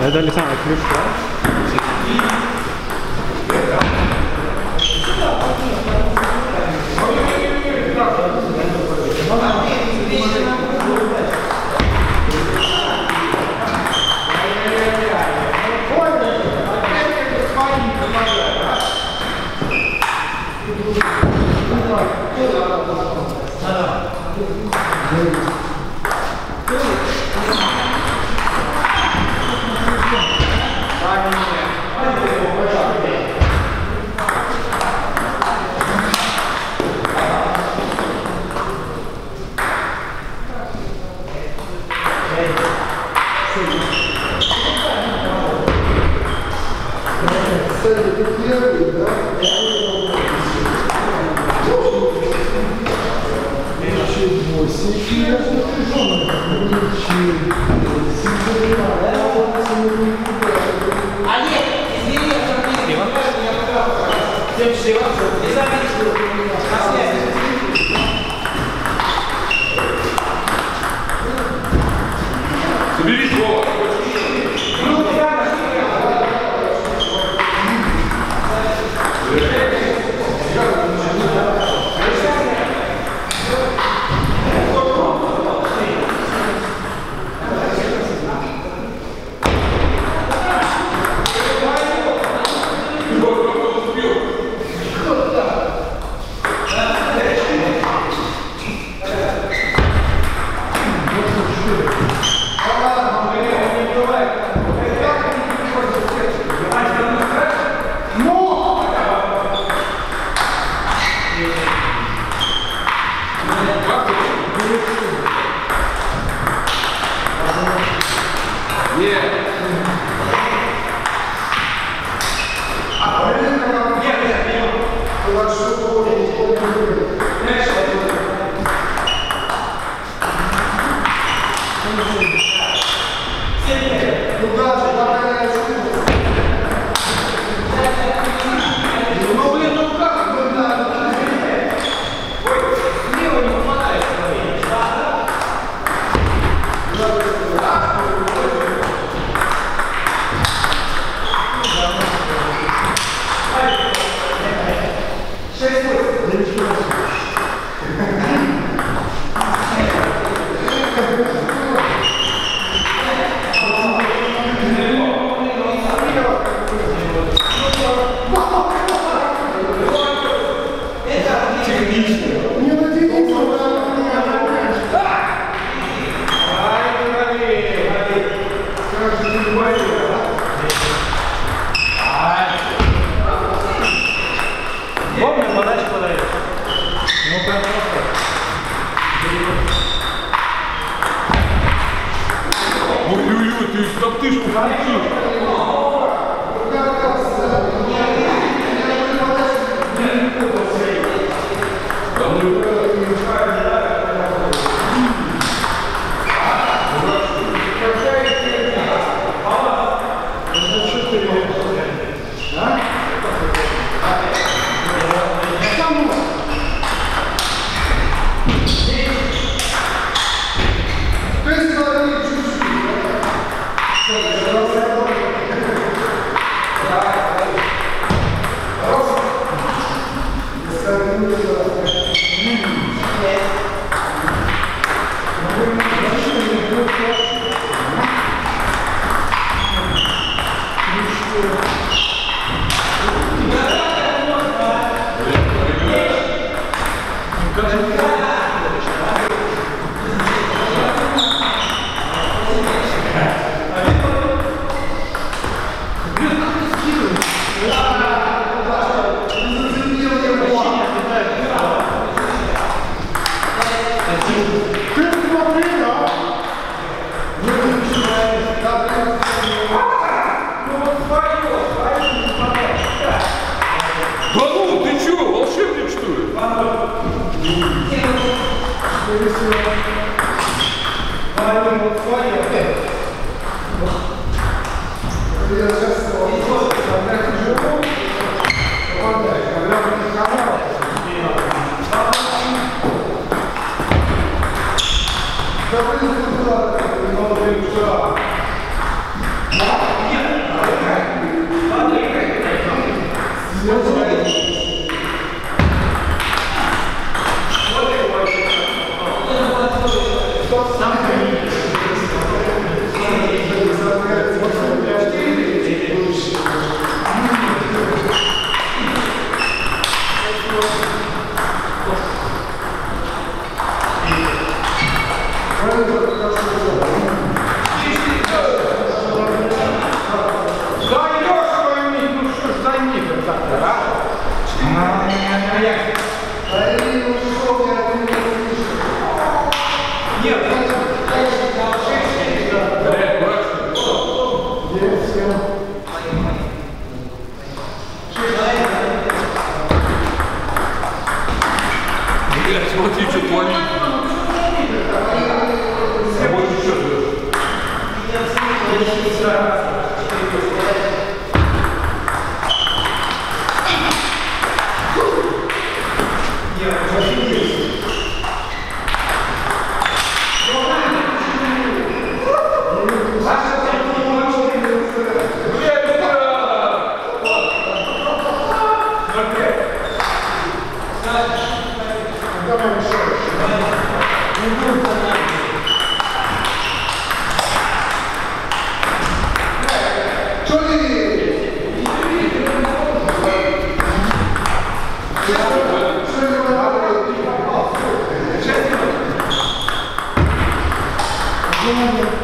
Это Александр Клюшко. Олег, извини, я там Всем счастливо. Не забудь, на связи. А? А як? Блядь, бачите? Блядь, смотри, что творит. А вот еще Леша. Ну,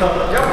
Я проебешь,